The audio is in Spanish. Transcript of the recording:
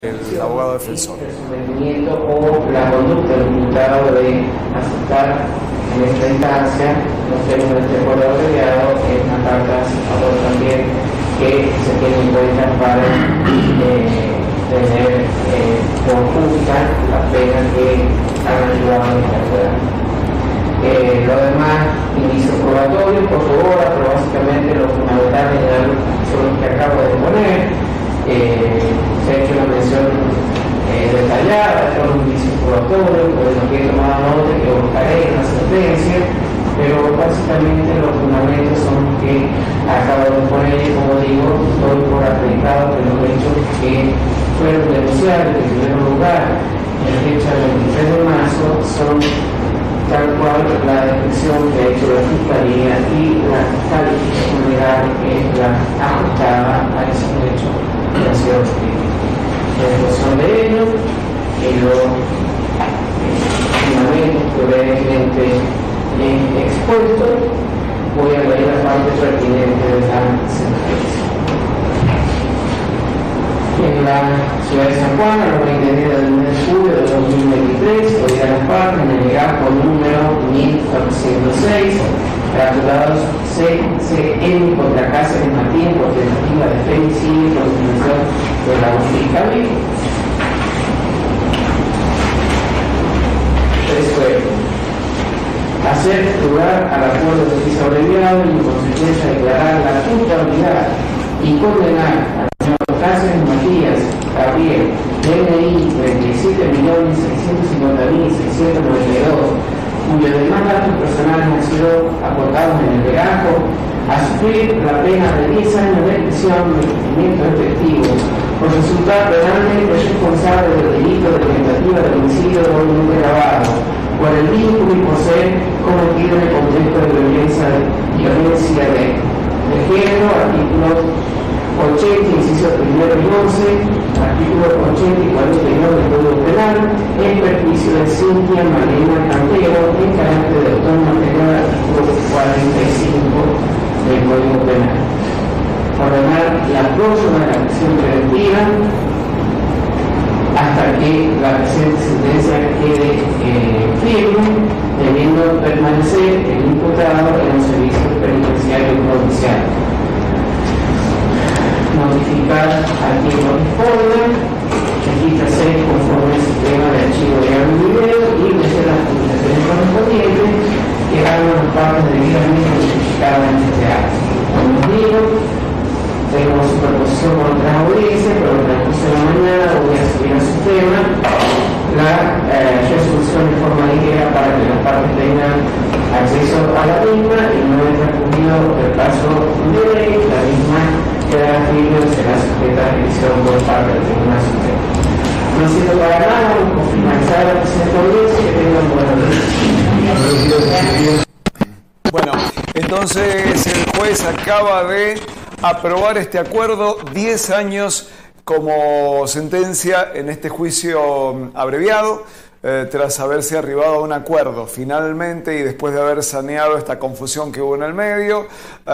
el abogado defensor. El sometimiento o la conducta del imputado de aceptar en esta instancia los términos de este acuerdo abreviado es una carta favor también que se tiene en cuenta para eh, tener eh, conjunta la pena que han ayudado en esta acuerdo. Eh, lo demás, inicio probatorio, por favor, pero básicamente lo fundamental es son los que acabo de poner. Eh, se ha hecho una mención eh, detallada de los indicios probatorios, de lo que he tomado nota que buscaré en la sentencia, pero básicamente los fundamentos son los que acabo de poner como digo, estoy por acreditado que los hechos que fueron denunciados en primer lugar en la fecha del 23 de marzo son tal cual la descripción que ha hecho la Fiscalía y la calificación legal que la ajustada a esos hechos que han sido descritos. La descripción de ellos y los fundamentos que he expuesto, voy a leer la parte pertinente de la sentencia en la ciudad de San Juan, los 20 días del mes de julio de 2023, hoy a las partes, en el legajo número 1406, tratulados CCN contra Cáceres Martín por tentativa de femicidio y constitución de la fiscalía. Eso es hacer lugar al acuerdo de justicia abreviado y en consecuencia declarar la culpabilidad y condenar al señor Cáceres Matías Gabriel, DNI 37.650.692, cuyos demás datos personales han sido aportados en el legajo, a sufrir la pena de 10 años de prisión de cumplimiento efectivo por resultar penalmente responsable del delito de tentativa de homicidio doblemente grabado por el vínculo y por ser cometido en el contexto de violencia de, género, artículos 80, inciso primero y 11, artículos 80 y 49 del Código Penal, en perjuicio de Cintia Marina Cantero, en carácter de autor material, artículo 45 del Código Penal. Ordenar la próxima de la prisión preventiva hasta que la presente sentencia quede eh, firme, debiendo permanecer el imputado en los servicios penitenciarios provinciales notificar a quien corresponda, regístrase conforme al sistema de archivo de audio y video y meter las publicaciones correspondientes que hagan las partes debidamente acto. Como digo, tengo superposición con otras audiencias, pero de la mañana voy a subir al sistema la eh, resolución de forma ligera para que las partes tengan acceso a la misma y no haya transcurrido el plazo de ley, la misma quedará firme será sujeta a revisión por parte del Tribunal Supremo. No siento para nada, finalizar la presente audiencia, que tengan buenos días. Bueno, entonces el juez acaba de aprobar este acuerdo 10 años como sentencia en este juicio abreviado. Eh, tras haberse arribado a un acuerdo finalmente y después de haber saneado esta confusión que hubo en el medio. Eh,